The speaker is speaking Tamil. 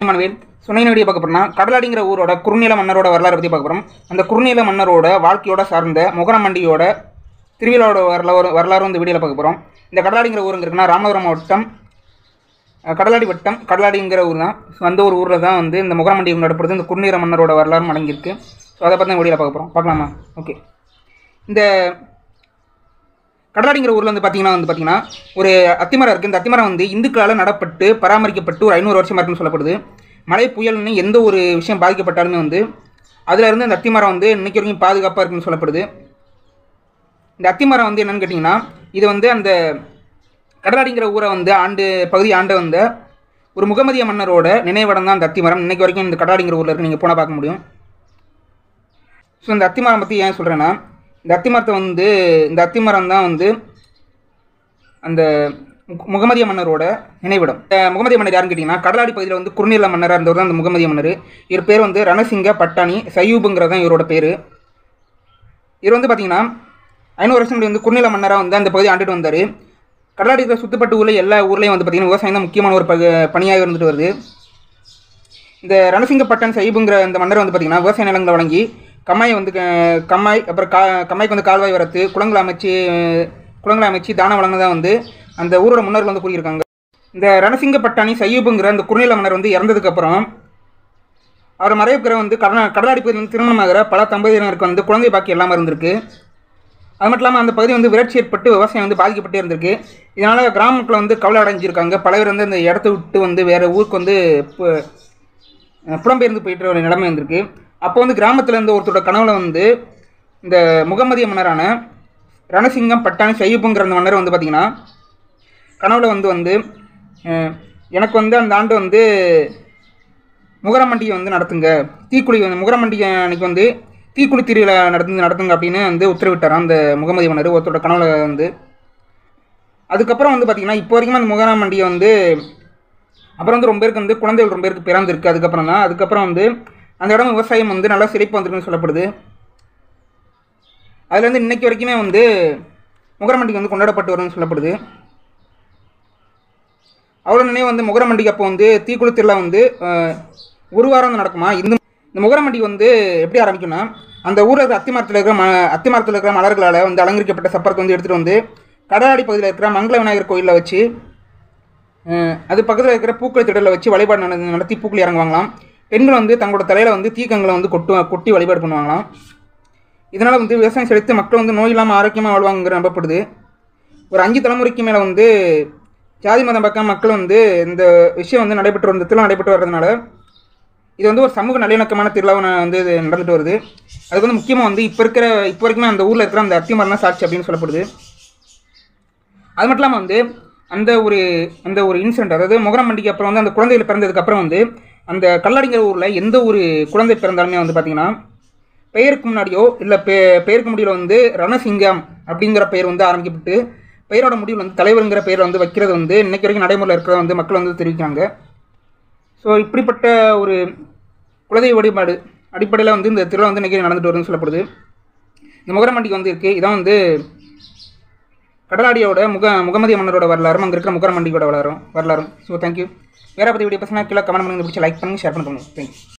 மனவேல் சுனையின் வீடியோ பார்க்க போறோம்னா கடலாடிங்கிற ஊரோட குறுநில மன்னரோட வரலாறு பற்றி பார்க்க போகிறோம் அந்த குறுநில மன்னரோட வாழ்க்கையோட சார்ந்த முகரமண்டியோட திருவிழாவோட வரலாறு வரலாறு வந்து வீடியோவில் பார்க்க போகிறோம் இந்த கடலாடிங்கிற ஊருங்க இருக்குன்னா ராமநாதபுரம் மாவட்டம் கடலாடி வட்டம் கடலாடிங்கிற ஊர் தான். ஸோ அந்த ஒரு ஊரில் தான் வந்து இந்த முகரமண்டி நடப்படுது இந்த குறுநில மன்னரோட வரலாறு அடங்கியிருக்கு ஸோ அதை பற்றி தான் வீடியோவில் பார்க்க போகிறோம் பார்க்கலாமா? ஓகே இந்த கடலாடிங்கிற ஊரில் வந்து பார்த்தீங்கன்னா வந்து பார்த்தீங்கன்னா ஒரு அத்திமரம் இருக்குது இந்த அத்திமரம் வந்து இந்துக்களால் நடப்பட்டு பராமரிக்கப்பட்டு ஒரு ஐநூறு வருஷமாக இருக்குன்னு சொல்லப்படுது. மழை புயல்னு எந்த ஒரு விஷயம் பாதிக்கப்பட்டாலுமே வந்து அதுல இருந்து இந்த அத்திமரம் வந்து இன்றைக்கி வரைக்கும் பாதுகாப்பாக இருக்குன்னு சொல்லப்படுது. இந்த அத்திமரம் வந்து என்னென்னு கேட்டிங்கன்னா இது வந்து அந்த கடலாடிங்கிற ஊரை வந்து ஆண்டு பகுதி ஆண்டு வந்த ஒரு முகமதிய மன்னரோட நினைவிடம் தான் அந்த அத்திமரம். இன்றைக்கி வரைக்கும் இந்த கடலாடிங்கிற ஊரில் இருக்குது நீங்கள் போனால் பார்க்க முடியும். ஸோ இந்த அத்திமரம் பற்றி ஏன் சொல்கிறேன்னா இந்த அத்திமரத்தை வந்து இந்த அத்திமரம் தான் வந்து அந்த முகமதிய மன்னரோட நினைவிடம். முகமதிய மன்னர் யாருன்னு கேட்டிங்கன்னா கடலாடி பகுதியில் வந்து குறுநில மன்னராக இருந்தவர் தான் அந்த முகமதிய மன்னர். இவர் பேர் வந்து ரணசிங்க பட்டாணி சயூபுங்கிறது தான் இவரோட பேர். இவர் வந்து பார்த்தீங்கன்னா ஐநூறு வருஷம் முன்னாடி வந்து குறுநில மன்னராக வந்து அந்த பகுதியை ஆண்டுட்டு வந்தார். கடலாடி இருக்கிற ஊரில் எல்லா ஊர்லேயும் வந்து பார்த்திங்கன்னா விவசாயம் தான் முக்கியமான ஒரு பகு பணியாக இருந்துட்டு வருது. இந்த ரணசிங்க பட்டன் சைபுங்கிற இந்த மன்னர் வந்து பார்த்தீங்கன்னா விவசாய நிலங்களை வழங்கி கம்மாய் வந்து க- கம்மாய் அப்புறம் கா கம்மாய்க்கு வந்து கால்வாய் வரத்து குளங்களை அமைச்சு குளங்களை அமைச்சு தானம் வழங்கினதான் வந்து அந்த ஊரோட முன்னோர்கள் வந்து கூறியிருக்காங்க. இந்த ரணசிங்கப்பட்டாணி சையூபுங்கிற அந்த குறுநில மன்னர் வந்து இறந்ததுக்கப்புறம் அவர் மறைவுக்கிற வந்து கடலா கடலாடி பகுதியில் வந்து திருமணமாகிற பல தம்பதியினருக்கு வந்து குழந்தை பாக்கி எல்லாமே இருந்திருக்கு. அது மட்டும் இல்லாமல் அந்த பகுதி வந்து விரட்சி ஏற்பட்டு விவசாயம் வந்து பாதிக்கப்பட்டே இருந்திருக்கு. இதனால் கிராம மக்கள் வந்து கவலை அடைஞ்சிருக்காங்க. பல பேர் வந்து அந்த இடத்த விட்டு வந்து வேறு ஊருக்கு வந்து பு- புலம்பெயர்ந்து போயிட்டு ஒரு நிலைமை வந்திருக்கு. அப்போ வந்து கிராமத்தில் இருந்த ஒருத்தரோட கனவுல வந்து இந்த முகமதிய மன்னரான ரணசிங்கம் பட்டாணி சையப்புங்கிற அந்த மன்னர் வந்து பார்த்திங்கன்னா கனவுல வந்து வந்து எனக்கு வந்து அந்த ஆண்டு வந்து முகரம் பண்டிகை வந்து நடத்துங்க தீக்குழி வந்து முகரம் பண்டிகை அன்னைக்கு வந்து தீக்குழி திருவிழா நடந்து நடத்துங்க அப்படின்னு வந்து உத்தரவிட்டாராம் அந்த முகமதி மன்னர் ஒருத்தரோட கனவுல வந்து. அதுக்கப்புறம் வந்து பார்த்திங்கன்னா இப்போ வரைக்கும் அந்த முகரம் பண்டிகை வந்து அப்புறம் வந்து ரொம்ப பேருக்கு வந்து குழந்தைகள் ரொம்ப பேருக்கு பிறந்திருக்கு அதுக்கப்புறம் தான் அதுக்கப்புறம் வந்து அந்த இடம் விவசாயம் வந்து நல்லா செழிப்பு வந்திருக்குன்னு சொல்லப்படுது. அதுலேருந்து இன்னைக்கு வரைக்குமே வந்து முகரம் வந்து கொண்டாடப்பட்டு வரும்னு சொல்லப்படுது. அவ்வளோ நினைவு வந்து முகரமண்டிக்கு அப்போ வந்து தீக்குழி திருவிழா வந்து ஒரு வாரம் வந்து நடக்குமா? இந்த இந்த முகரம் வந்து எப்படி ஆரம்பிக்கும்னா அந்த ஊரில் இருக்கிற அத்திமரத்தில் இருக்கிற ம அத்திமரத்தில் இருக்கிற மலர்களால் வந்து அலங்கரிக்கப்பட்ட சப்பரத்தை வந்து எடுத்துகிட்டு வந்து கடலாடி பகுதியில் இருக்கிற மங்கள விநாயகர் கோயிலில் வச்சு அது பக்கத்தில் இருக்கிற பூக்கள் திடலில் வச்சு வழிபாடு நடத்தி பூக்கள் இறங்குவாங்களாம். பெண்கள் வந்து தங்களோட தலையில் வந்து தீக்கங்களை வந்து கொட்டு கொட்டி வழிபாடு பண்ணுவாங்களாம். இதனால் வந்து விவசாயம் செலுத்து மக்கள் வந்து நோய் இல்லாமல் ஆரோக்கியமாக வாழ்வாங்கிற நம்பப்படுது. ஒரு அஞ்சு தலைமுறைக்கு மேலே வந்து ஜாதி மதம் பார்க்காம மக்கள் வந்து இந்த விஷயம் வந்து நடைபெற்று வந்து திருவிழா நடைபெற்று வர்றதுனால இது வந்து ஒரு சமூக நல்லிணக்கமான திருவிழாவை வந்து இது நடந்துட்டு வருது. அதுக்கு வந்து முக்கியமாக வந்து இப்போ இருக்கிற இப்போ வரைக்குமே அந்த ஊரில் இருக்கிற அந்த அத்திமரம் தான் சாட்சி அப்படின்னு சொல்லப்படுது. அது மட்டும் இல்லாமல் வந்து அந்த ஒரு அந்த ஒரு இன்சிடென்ட் அதாவது முகரம் பண்டிகை அப்புறம் வந்து அந்த குழந்தைகள் பிறந்ததுக்கப்புறம் வந்து அந்த கல்லாடிங்கிற ஊரில் எந்த ஒரு குழந்தை பிறந்தாலுமே வந்து பார்த்திங்கன்னா பெயருக்கு முன்னாடியோ இல்லை பெ பெயருக்கு முடிவில் வந்து ரணசிங்கம் அப்படிங்கிற பெயர் வந்து ஆரம்பிக்கப்பட்டு பெயரோட முடிவில் வந்து தலைவருங்கிற பெயரை வந்து வைக்கிறது வந்து இன்றைக்கு வரைக்கும் நடைமுறையில் இருக்கிறத வந்து மக்கள் வந்து தெரிவிக்கிறாங்க. ஸோ இப்படிப்பட்ட ஒரு குலதெய்வ வழிபாடு அடிப்படையில் வந்து இந்த திருவிழா வந்து இன்றைக்கி நடந்துட்டு வருதுன்னு சொல்லப்படுது. இந்த முகரமண்டிக்கு வந்து இருக்குது இதான் வந்து கடலாடியோட முக முகமதிய மன்னரோட வரலாறும் அங்கே இருக்கிற முகரமண்டியோட வரலாறும் வரலாறும். ஸோ தேங்க்யூ வேறு பற்றி வீடியோ பசங்க கீழே கமெண்ட் பண்ணுங்க. பிடிச்சி லைக் பண்ணுங்க ஷேர் பண்ணுங்க. தேங்க்யூ